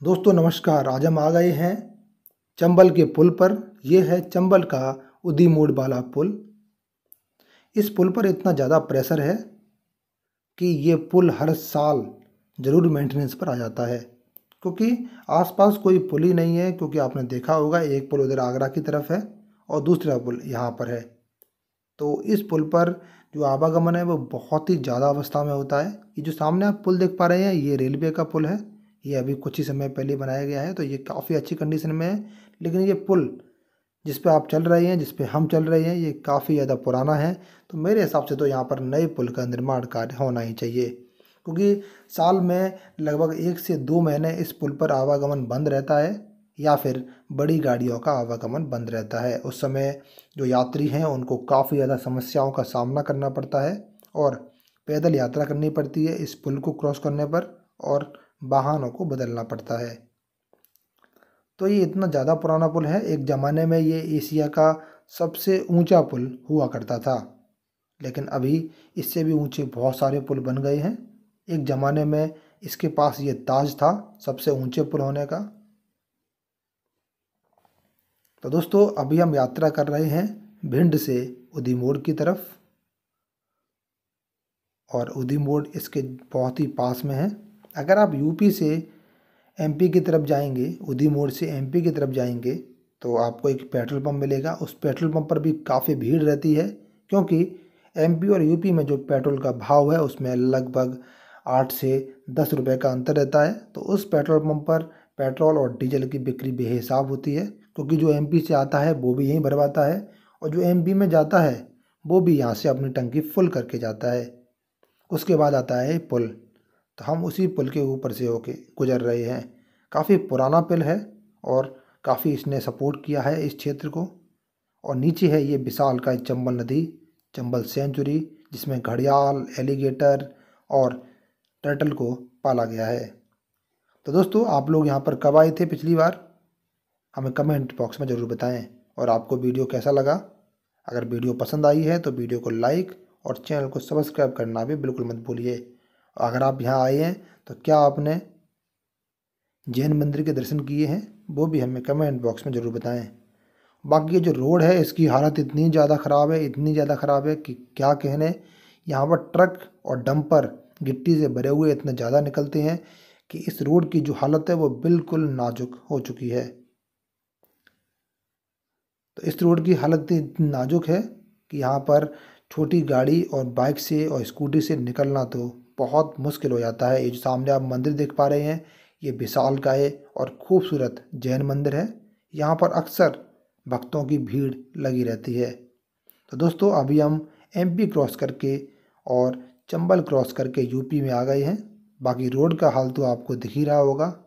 दोस्तों नमस्कार, आज हम आ गए हैं चंबल के पुल पर। यह है चंबल का उदी मोड़ वाला पुल। इस पुल पर इतना ज़्यादा प्रेशर है कि ये पुल हर साल ज़रूर मेंटेनेंस पर आ जाता है, क्योंकि आसपास कोई पुल ही नहीं है, क्योंकि आपने देखा होगा एक पुल उधर आगरा की तरफ़ है और दूसरा पुल यहाँ पर है। तो इस पुल पर जो आवागमन है वो बहुत ही ज़्यादा अवस्था में होता है। ये जो सामने आप पुल देख पा रहे हैं, ये रेलवे का पुल है। ये अभी कुछ ही समय पहले बनाया गया है तो ये काफ़ी अच्छी कंडीशन में है। लेकिन ये पुल जिस पे आप चल रहे हैं, जिस पे हम चल रहे हैं, ये काफ़ी ज़्यादा पुराना है। तो मेरे हिसाब से तो यहाँ पर नए पुल का निर्माण कार्य होना ही चाहिए। क्योंकि साल में लगभग एक से दो महीने इस पुल पर आवागमन बंद रहता है, या फिर बड़ी गाड़ियों का आवागमन बंद रहता है। उस समय जो यात्री हैं, उनको काफ़ी ज़्यादा समस्याओं का सामना करना पड़ता है और पैदल यात्रा करनी पड़ती है इस पुल को क्रॉस करने पर और वाहनों को बदलना पड़ता है। तो ये इतना ज़्यादा पुराना पुल है, एक ज़माने में ये एशिया का सबसे ऊँचा पुल हुआ करता था। लेकिन अभी इससे भी ऊँचे बहुत सारे पुल बन गए हैं। एक ज़माने में इसके पास ये ताज था, सबसे ऊँचे पुल होने का। तो दोस्तों, अभी हम यात्रा कर रहे हैं भिंड से उदी मोड़ की तरफ़। और उदी मोड़ इसके बहुत ही पास में है। अगर आप यूपी से एमपी की तरफ़ जाएँगे, उदी मोड़ से एमपी की तरफ़ जाएँगे तो आपको एक पेट्रोल पंप मिलेगा। उस पेट्रोल पंप पर भी काफ़ी भीड़ रहती है, क्योंकि एमपी और यूपी में जो पेट्रोल का भाव है, उसमें लगभग आठ से दस रुपये का अंतर रहता है। तो उस पेट्रोल पंप पर पेट्रोल और डीजल की बिक्री बेहिसाब होती है, क्योंकि जो एमपी से आता है, वो भी यहीं भरवाता है, और जो एमपी में जाता है, वो भी यहाँ से अपनी टंकी फुल करके जाता है। उसके बाद आता है पुल। तो हम उसी पुल के ऊपर से होके गुजर रहे हैं। काफ़ी पुराना पुल है और काफ़ी इसने सपोर्ट किया है इस क्षेत्र को। और नीचे है ये विशाल का चंबल नदी, चंबल सेंचुरी, जिसमें घड़ियाल, एलिगेटर और टर्टल को पाला गया है। तो दोस्तों, आप लोग यहाँ पर कब आए थे पिछली बार? हमें कमेंट बॉक्स में ज़रूर बताएँ। और आपको वीडियो कैसा लगा? अगर वीडियो पसंद आई है तो वीडियो को लाइक और चैनल को सब्सक्राइब करना भी बिल्कुल मत भूलिए। अगर आप यहाँ आए हैं तो क्या आपने जैन मंदिर के दर्शन किए हैं? वो भी हमें कमेंट बॉक्स में ज़रूर बताएँ। बाकी ये जो रोड है, इसकी हालत इतनी ज़्यादा ख़राब है, इतनी ज़्यादा ख़राब है कि क्या कहने, यहाँ पर ट्रक और डंपर गिट्टी से भरे हुए इतने ज़्यादा निकलते हैं कि इस रोड की जो हालत है, वो बिल्कुल नाजुक हो चुकी है। तो इस रोड की हालत इतनी नाजुक है कि यहाँ पर छोटी गाड़ी और बाइक से और स्कूटी से निकलना तो बहुत मुश्किल हो जाता है। ये जो सामने आप मंदिर देख पा रहे हैं, ये विशाल का है और खूबसूरत जैन मंदिर है। यहाँ पर अक्सर भक्तों की भीड़ लगी रहती है। तो दोस्तों, अभी हम एमपी क्रॉस करके और चंबल क्रॉस करके यूपी में आ गए हैं। बाकी रोड का हाल तो आपको दिख ही रहा होगा।